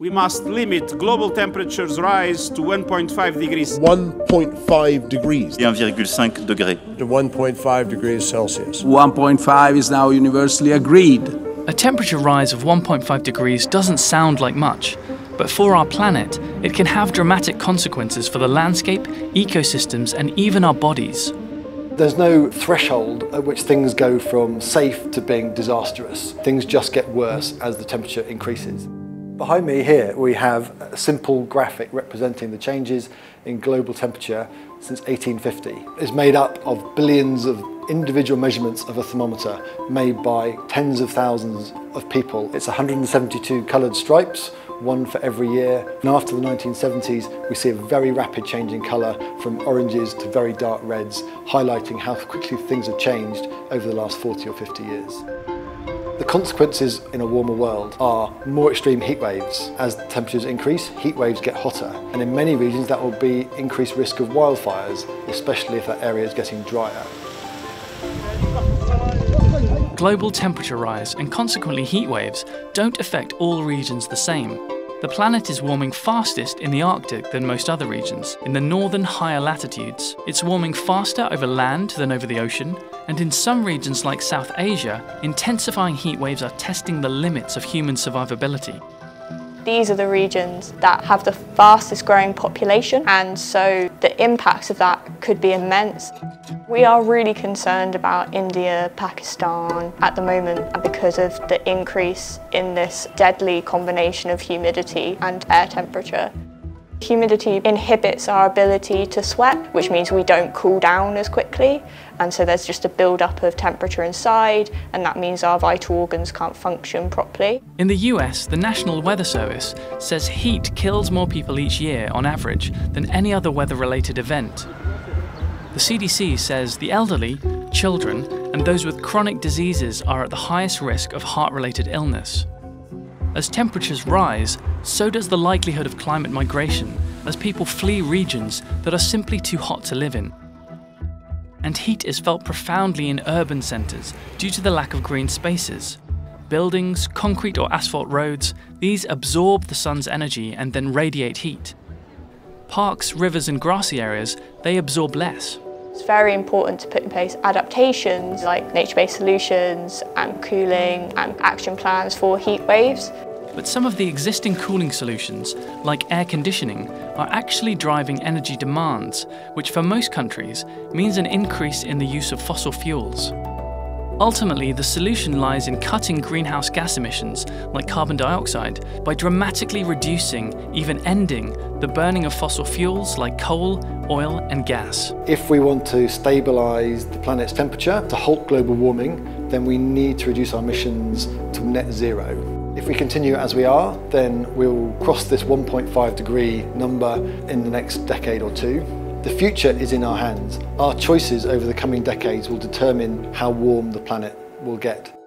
We must limit global temperatures rise to 1.5 degrees. 1.5 degrees. 1,5 degrés. To 1.5 degrees Celsius. 1.5 is now universally agreed. A temperature rise of 1.5 degrees doesn't sound like much, but for our planet, it can have dramatic consequences for the landscape, ecosystems, and even our bodies. There's no threshold at which things go from safe to being disastrous. Things just get worse as the temperature increases. Behind me here we have a simple graphic representing the changes in global temperature since 1850. It's made up of billions of individual measurements of a thermometer made by tens of thousands of people. It's 172 coloured stripes, one for every year. And after the 1970s, we see a very rapid change in colour from oranges to very dark reds, highlighting how quickly things have changed over the last 40 or 50 years. Consequences in a warmer world are more extreme heat waves. As temperatures increase, heat waves get hotter. And in many regions that will be increased risk of wildfires, especially if that area is getting drier. Global temperature rise and consequently heat waves don't affect all regions the same. The planet is warming fastest in the Arctic than most other regions. In the northern higher latitudes, it's warming faster over land than over the ocean, and in some regions like South Asia, intensifying heat waves are testing the limits of human survivability. These are the regions that have the fastest growing population and so the impacts of that could be immense. We are really concerned about India, Pakistan at the moment because of the increase in this deadly combination of humidity and air temperature. Humidity inhibits our ability to sweat, which means we don't cool down as quickly. And so there's just a build-up of temperature inside, and that means our vital organs can't function properly. In the US, the National Weather Service says heat kills more people each year, on average, than any other weather-related event. The CDC says the elderly, children, and those with chronic diseases are at the highest risk of heat-related illness. As temperatures rise, so does the likelihood of climate migration as people flee regions that are simply too hot to live in. And heat is felt profoundly in urban centres due to the lack of green spaces. Buildings, concrete or asphalt roads, these absorb the sun's energy and then radiate heat. Parks, rivers and grassy areas, they absorb less. It's very important to put in place adaptations like nature-based solutions and cooling and action plans for heat waves. But some of the existing cooling solutions, like air conditioning, are actually driving energy demands, which for most countries means an increase in the use of fossil fuels. Ultimately, the solution lies in cutting greenhouse gas emissions, like carbon dioxide, by dramatically reducing, even ending, the burning of fossil fuels like coal, oil and gas. If we want to stabilise the planet's temperature, to halt global warming, then we need to reduce our emissions to net zero. If we continue as we are, then we'll cross this 1.5 degree number in the next decade or two. The future is in our hands. Our choices over the coming decades will determine how warm the planet will get.